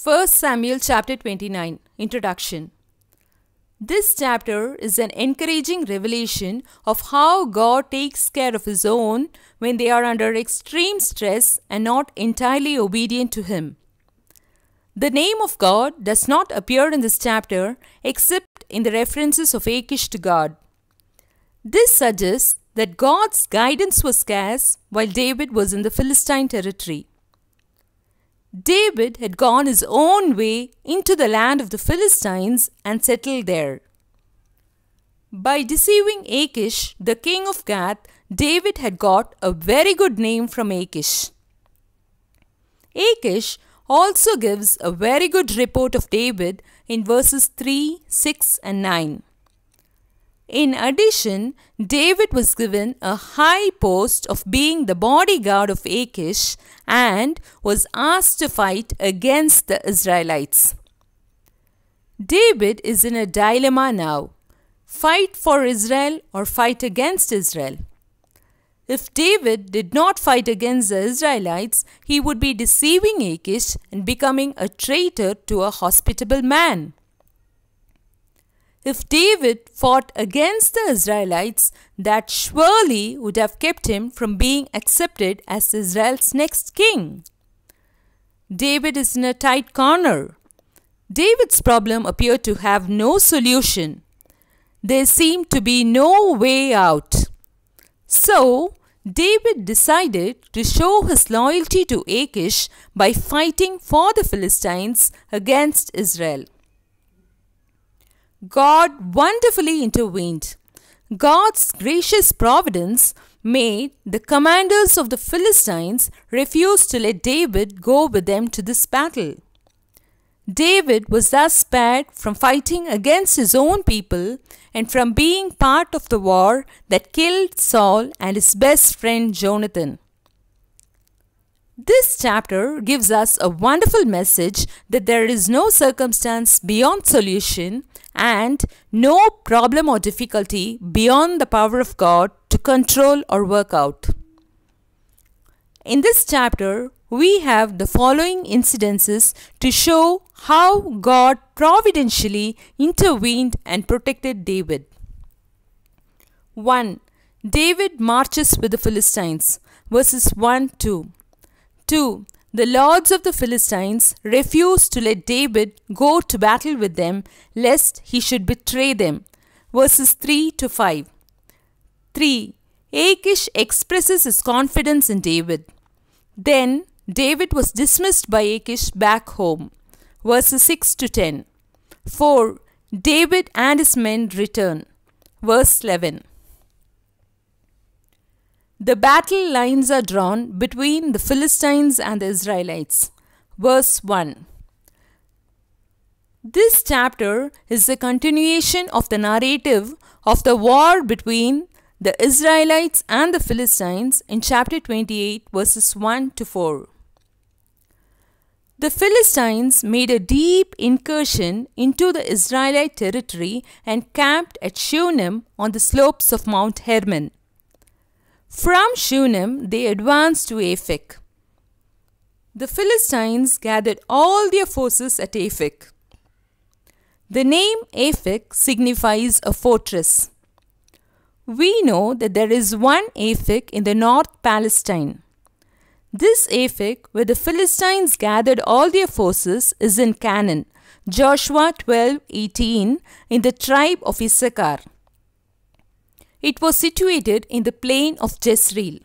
1 Samuel chapter 29 Introduction This chapter is an encouraging revelation of how God takes care of His own when they are under extreme stress and not entirely obedient to Him. The name of God does not appear in this chapter except in the references of Achish to God. This suggests that God's guidance was scarce while David was in the Philistine territory. David had gone his own way into the land of the Philistines and settled there. By deceiving Achish, the king of Gath, David had got a very good name from Achish. Achish also gives a very good report of David in verses 3, 6, and 9. In addition, David was given a high post of being the bodyguard of Achish and was asked to fight against the Israelites. David is in a dilemma now fight for Israel or fight against Israel. If David did not fight against the Israelites, he would be deceiving Achish and becoming a traitor to a hospitable man. If David fought against the Israelites, that surely would have kept him from being accepted as Israel's next king. David is in a tight corner. David's problem appeared to have no solution. There seemed to be no way out. So, David decided to show his loyalty to Achish by fighting for the Philistines against Israel. God wonderfully intervened. God's gracious providence made the commanders of the Philistines refuse to let David go with them to this battle. David was thus spared from fighting against his own people and from being part of the war that killed Saul and his best friend Jonathan. This chapter gives us a wonderful message that there is no circumstance beyond solution and no problem or difficulty beyond the power of God to control or work out. In this chapter, we have the following incidences to show how God providentially intervened and protected David. 1. David marches with the Philistines, verses 1 2. 2. The lords of the Philistines refused to let David go to battle with them, lest he should betray them. Verses 3 to 5. 3. Achish expresses his confidence in David. Then David was dismissed by Achish back home. Verses 6 to 10. 4. David and his men return. Verse 11. The battle lines are drawn between the Philistines and the Israelites. Verse 1. This chapter is a continuation of the narrative of the war between the Israelites and the Philistines in chapter 28, verses 1 to 4. The Philistines made a deep incursion into the Israelite territory and camped at Shunem on the slopes of Mount Hermon. From Shunem they advanced to Aphek. The Philistines gathered all their forces at Aphek. The name Aphek signifies a fortress. We know that there is one Aphek in the North Palestine. This Aphek, where the Philistines gathered all their forces, is in Canaan, Joshua 12:18, in the tribe of Issachar. It was situated in the plain of Jezreel.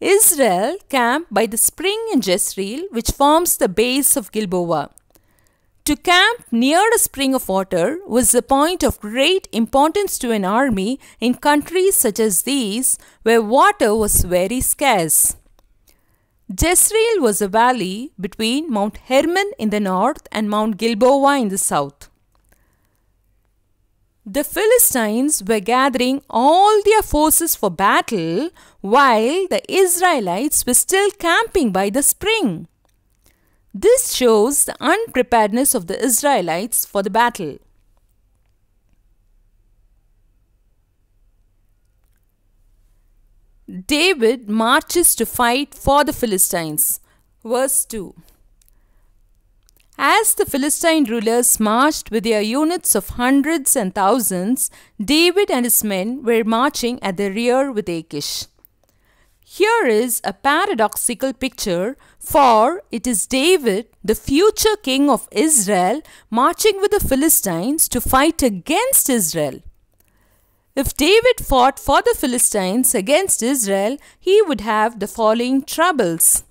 Israel camped by the spring in Jezreel, which forms the base of Gilboa. To camp near a spring of water was a point of great importance to an army in countries such as these, where water was very scarce. Jezreel was a valley between Mount Hermon in the north and Mount Gilboa in the south. The Philistines were gathering all their forces for battle while the Israelites were still camping by the spring. This shows the unpreparedness of the Israelites for the battle. David marches to fight for the Philistines. Verse 2 As the Philistine rulers marched with their units of hundreds and thousands, David and his men were marching at the rear with Achish. Here is a paradoxical picture, for it is David, the future king of Israel, marching with the Philistines to fight against Israel. If David fought for the Philistines against Israel, he would have the following troubles.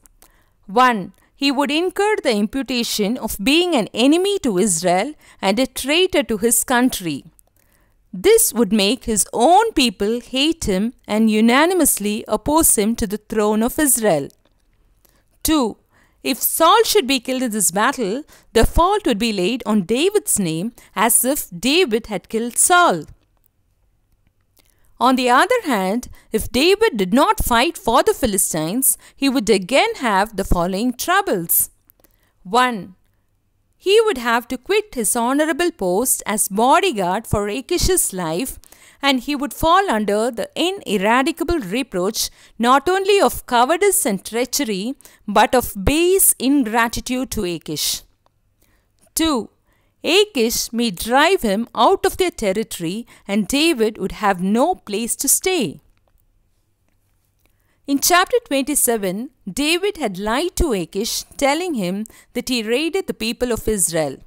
1 he would incur the imputation of being an enemy to Israel and a traitor to his country. This would make his own people hate him and unanimously oppose him to the throne of Israel. 2. If Saul should be killed in this battle, the fault would be laid on David's name as if David had killed Saul. On the other hand, if David did not fight for the Philistines, he would again have the following troubles. 1. He would have to quit his honorable post as bodyguard for Achish's life, and he would fall under the ineradicable reproach not only of cowardice and treachery, but of base ingratitude to Achish. 2. Achish may drive him out of their territory and David would have no place to stay. In chapter 27, David had lied to Achish, telling him that he raided the people of Israel.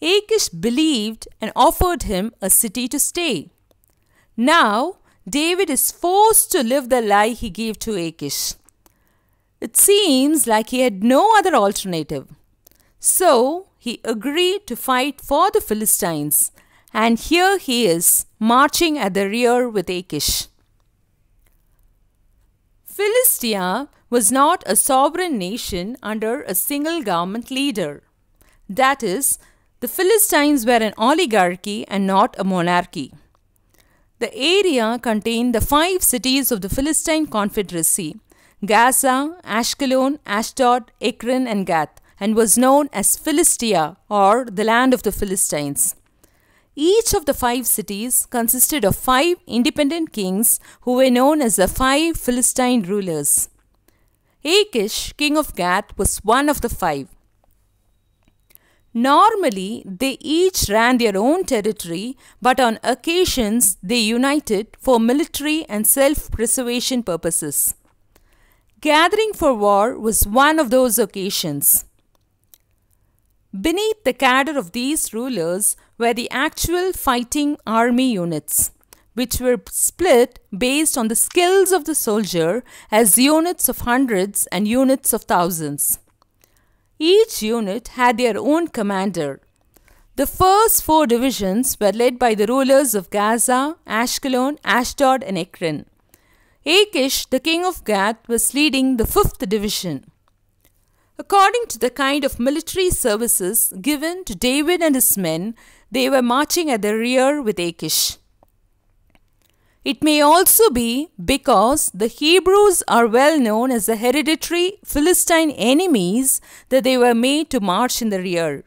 Achish believed and offered him a city to stay. Now, David is forced to live the lie he gave to Achish. It seems like he had no other alternative. So, he agreed to fight for the Philistines, and here he is marching at the rear with Achish. Philistia was not a sovereign nation under a single government leader. That is, the Philistines were an oligarchy and not a monarchy. The area contained the five cities of the Philistine Confederacy Gaza, Ashkelon, Ashdod, Ekron, and Gath and was known as Philistia or the land of the Philistines. Each of the five cities consisted of five independent kings who were known as the five Philistine rulers. Achish, king of Gath, was one of the five. Normally, they each ran their own territory, but on occasions they united for military and self preservation purposes. Gathering for war was one of those occasions. Beneath the cadre of these rulers were the actual fighting army units, which were split based on the skills of the soldier as units of hundreds and units of thousands. Each unit had their own commander. The first four divisions were led by the rulers of Gaza, Ashkelon, Ashdod, and Ekron. Achish, the king of Gath, was leading the fifth division. According to the kind of military services given to David and his men, they were marching at the rear with Achish. It may also be because the Hebrews are well known as the hereditary Philistine enemies that they were made to march in the rear.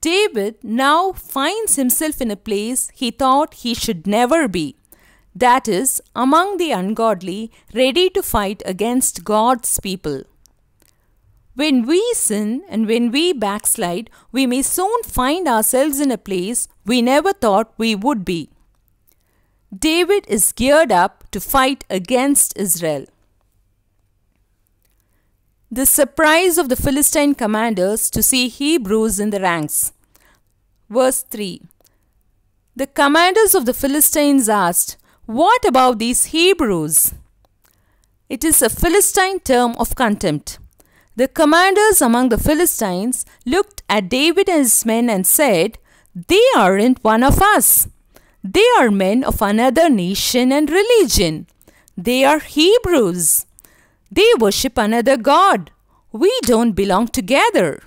David now finds himself in a place he thought he should never be that is, among the ungodly, ready to fight against God's people. When we sin and when we backslide, we may soon find ourselves in a place we never thought we would be. David is geared up to fight against Israel. The surprise of the Philistine commanders to see Hebrews in the ranks. Verse 3 The commanders of the Philistines asked, What about these Hebrews? It is a Philistine term of contempt. The commanders among the Philistines looked at David and his men and said, They aren't one of us. They are men of another nation and religion. They are Hebrews. They worship another God. We don't belong together.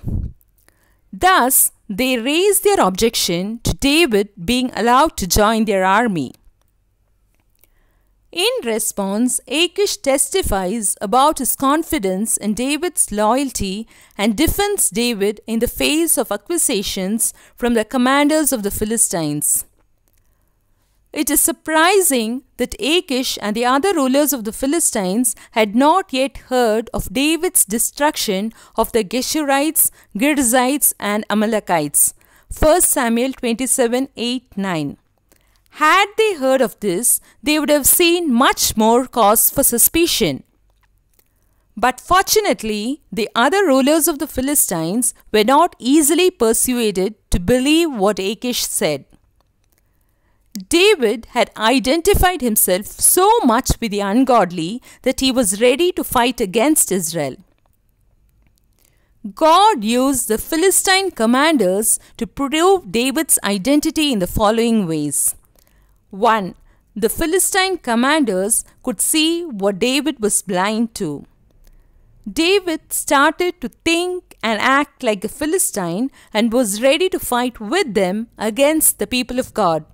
Thus, they raised their objection to David being allowed to join their army. In response, Achish testifies about his confidence in David's loyalty and defends David in the face of accusations from the commanders of the Philistines. It is surprising that Achish and the other rulers of the Philistines had not yet heard of David's destruction of the Geshurites, Girzites, and Amalekites. 1 Samuel 27 8 9. Had they heard of this, they would have seen much more cause for suspicion. But fortunately, the other rulers of the Philistines were not easily persuaded to believe what Achish said. David had identified himself so much with the ungodly that he was ready to fight against Israel. God used the Philistine commanders to prove David's identity in the following ways. 1. The Philistine commanders could see what David was blind to. David started to think and act like a Philistine and was ready to fight with them against the people of God.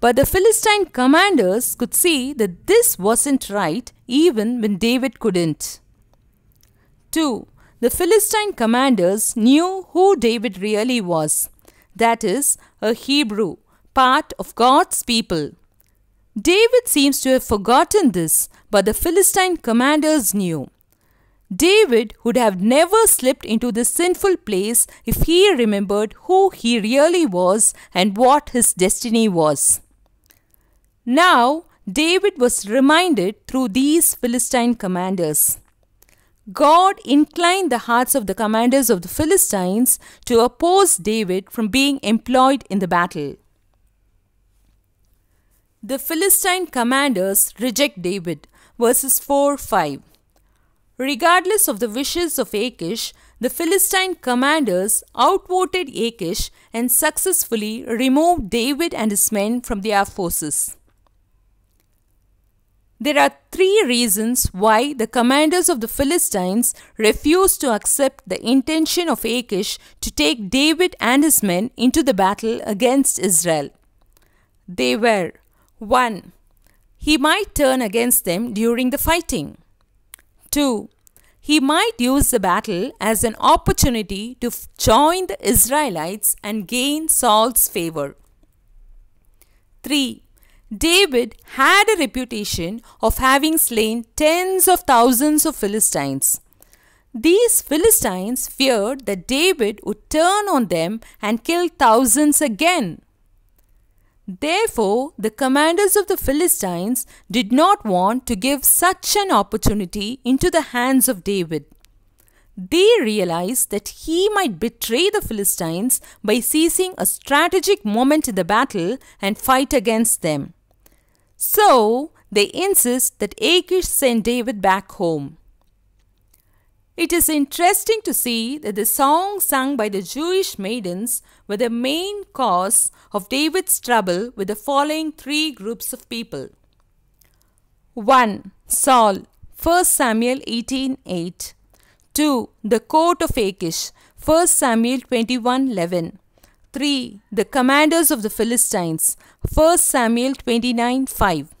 But the Philistine commanders could see that this wasn't right even when David couldn't. 2. The Philistine commanders knew who David really was that is, a Hebrew, part of God's people. David seems to have forgotten this, but the Philistine commanders knew. David would have never slipped into this sinful place if he remembered who he really was and what his destiny was. Now, David was reminded through these Philistine commanders. God inclined the hearts of the commanders of the Philistines to oppose David from being employed in the battle. The Philistine commanders reject David. Verses 4 5. Regardless of the wishes of Achish, the Philistine commanders outvoted Achish and successfully removed David and his men from their forces. There are three reasons why the commanders of the Philistines refused to accept the intention of Achish to take David and his men into the battle against Israel. They were 1. He might turn against them during the fighting. 2. He might use the battle as an opportunity to join the Israelites and gain Saul's favor. 3. David had a reputation of having slain tens of thousands of Philistines. These Philistines feared that David would turn on them and kill thousands again. Therefore, the commanders of the Philistines did not want to give such an opportunity into the hands of David. They realized that he might betray the Philistines by seizing a strategic moment in the battle and fight against them. So they insist that Achish send David back home. It is interesting to see that the songs sung by the Jewish maidens were the main cause of David's trouble with the following three groups of people. 1. Saul, 1 Samuel 18:8. 2. The court of Achish, 1 Samuel 21:11. 3. The commanders of the Philistines. 1 Samuel 29 5.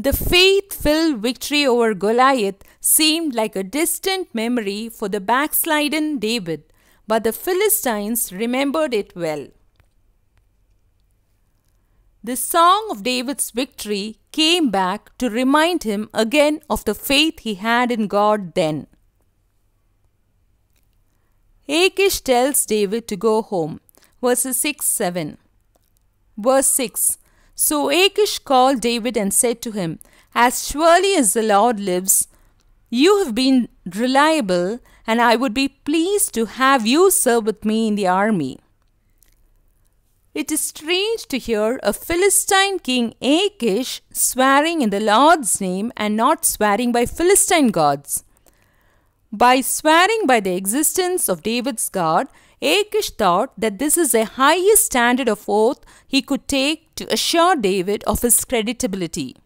The faith filled victory over Goliath seemed like a distant memory for the backslidden David, but the Philistines remembered it well. The song of David's victory came back to remind him again of the faith he had in God then. Achish tells David to go home. Verses 6 7. Verse 6 So Achish called David and said to him, As surely as the Lord lives, you have been reliable, and I would be pleased to have you serve with me in the army. It is strange to hear a Philistine king Achish swearing in the Lord's name and not swearing by Philistine gods. By swearing by the existence of David's God, Achish thought that this is the highest standard of oath he could take to assure David of his creditability.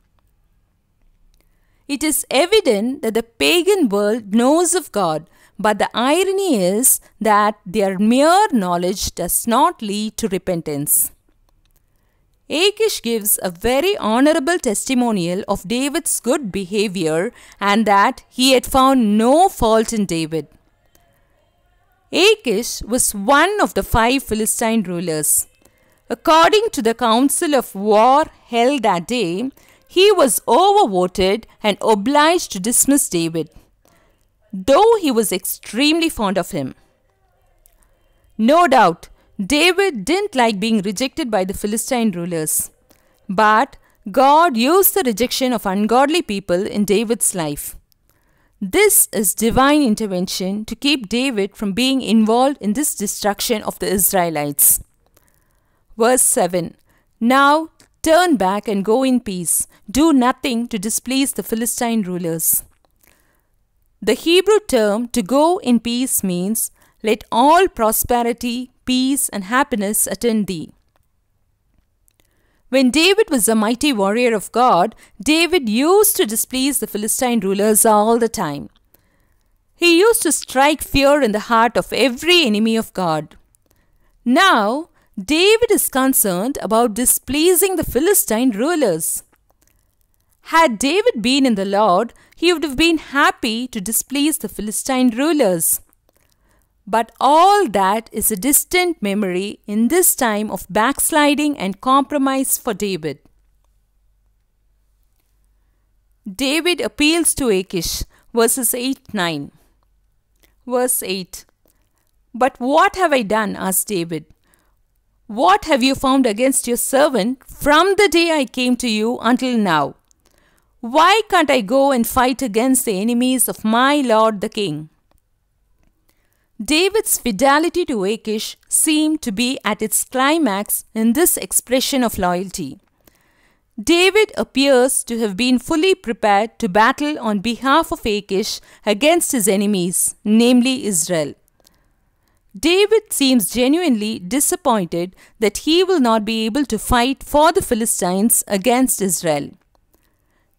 It is evident that the pagan world knows of God, but the irony is that their mere knowledge does not lead to repentance. Achish gives a very honorable testimonial of David's good behavior and that he had found no fault in David. Achish was one of the five Philistine rulers. According to the council of war held that day, he was overvoted and obliged to dismiss David, though he was extremely fond of him. No doubt, David didn't like being rejected by the Philistine rulers, but God used the rejection of ungodly people in David's life. This is divine intervention to keep David from being involved in this destruction of the Israelites. Verse 7 Now turn back and go in peace. Do nothing to displease the Philistine rulers. The Hebrew term to go in peace means let all prosperity, peace, and happiness attend thee. When David was a mighty warrior of God, David used to displease the Philistine rulers all the time. He used to strike fear in the heart of every enemy of God. Now, David is concerned about displeasing the Philistine rulers. Had David been in the Lord, he would have been happy to displease the Philistine rulers. But all that is a distant memory in this time of backsliding and compromise for David. David appeals to Achish, verses 8 9. Verse 8 But what have I done? asked David. What have you found against your servant from the day I came to you until now? Why can't I go and fight against the enemies of my lord the king? David's fidelity to Achish seemed to be at its climax in this expression of loyalty. David appears to have been fully prepared to battle on behalf of Achish against his enemies, namely Israel. David seems genuinely disappointed that he will not be able to fight for the Philistines against Israel.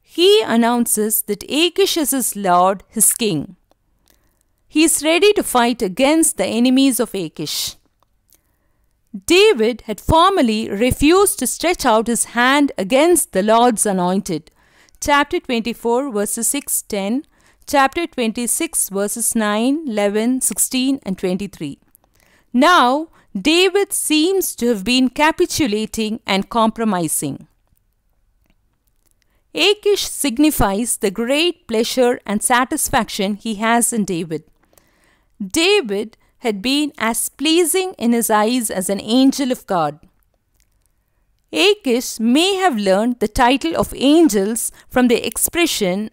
He announces that Achish is his lord, his king. He is ready to fight against the enemies of Achish. David had formerly refused to stretch out his hand against the Lord's anointed. Chapter 24, verses 6 10, chapter 26, verses 9, 11, 16, and 23. Now, David seems to have been capitulating and compromising. Achish signifies the great pleasure and satisfaction he has in David. David had been as pleasing in his eyes as an angel of God. Achish may have learned the title of angels from the expression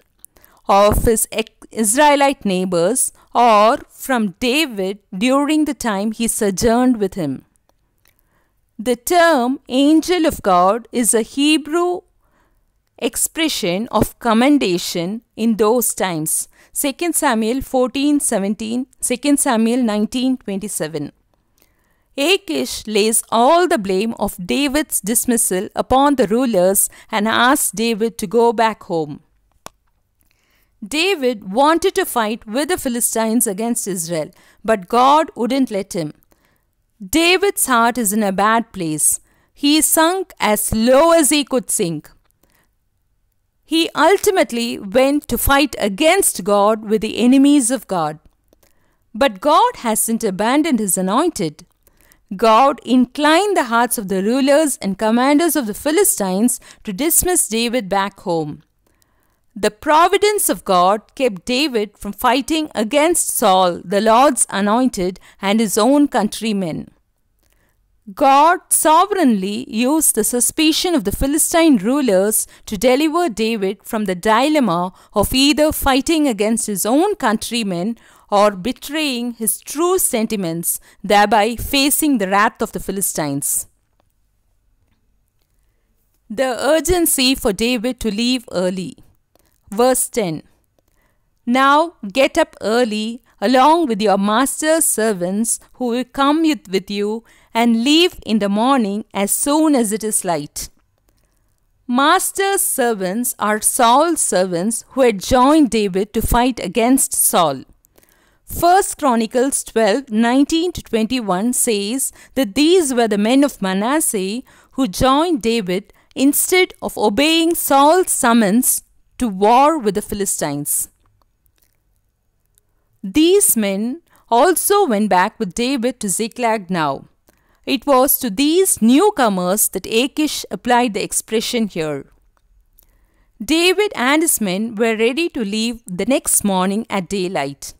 of his Israelite neighbors or from David during the time he sojourned with him. The term angel of God is a Hebrew expression of commendation in those times 2 Samuel 14 17, 2 Samuel 19 27. Achish lays all the blame of David's dismissal upon the rulers and asks David to go back home. David wanted to fight with the Philistines against Israel, but God wouldn't let him. David's heart is in a bad place. He sunk as low as he could sink he ultimately went to fight against God with the enemies of God. But God hasn't abandoned his anointed. God inclined the hearts of the rulers and commanders of the Philistines to dismiss David back home. The providence of God kept David from fighting against Saul, the Lord's anointed, and his own countrymen. God sovereignly used the suspicion of the Philistine rulers to deliver David from the dilemma of either fighting against his own countrymen or betraying his true sentiments, thereby facing the wrath of the Philistines. The urgency for David to leave early. Verse 10 Now get up early along with your master's servants who will come with you and leave in the morning as soon as it is light. Master's servants are Saul's servants who had joined David to fight against Saul. 1 Chronicles 12 19 to 21 says that these were the men of Manasseh who joined David instead of obeying Saul's summons to war with the Philistines. These men also went back with David to Ziklag now. It was to these newcomers that Achish applied the expression here. David and his men were ready to leave the next morning at daylight.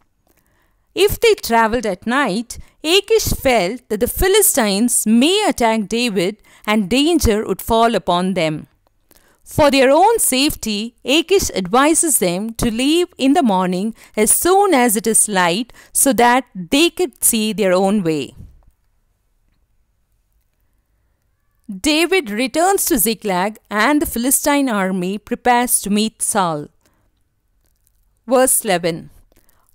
If they travelled at night, Achish felt that the Philistines may attack David and danger would fall upon them. For their own safety, Achish advises them to leave in the morning as soon as it is light so that they could see their own way. David returns to Ziklag and the Philistine army prepares to meet Saul. Verse 11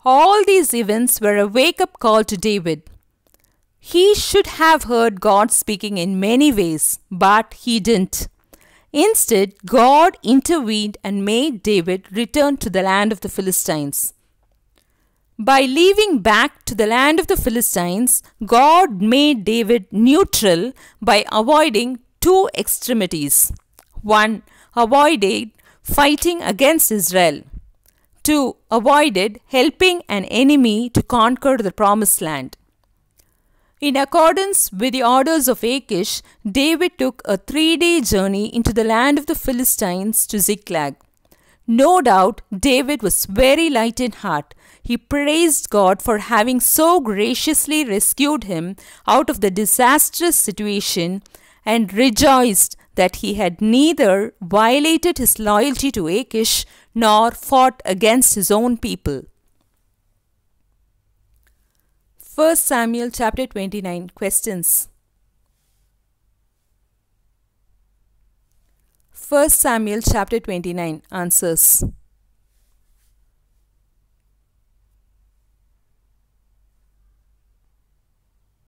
All these events were a wake up call to David. He should have heard God speaking in many ways, but he didn't. Instead, God intervened and made David return to the land of the Philistines. By leaving back to the land of the Philistines, God made David neutral by avoiding two extremities. 1. Avoided fighting against Israel. 2. Avoided helping an enemy to conquer the promised land. In accordance with the orders of Achish, David took a three day journey into the land of the Philistines to Ziklag. No doubt David was very light in heart. He praised God for having so graciously rescued him out of the disastrous situation and rejoiced that he had neither violated his loyalty to Achish nor fought against his own people. 1 Samuel chapter 29 Questions 1 Samuel chapter 29 Answers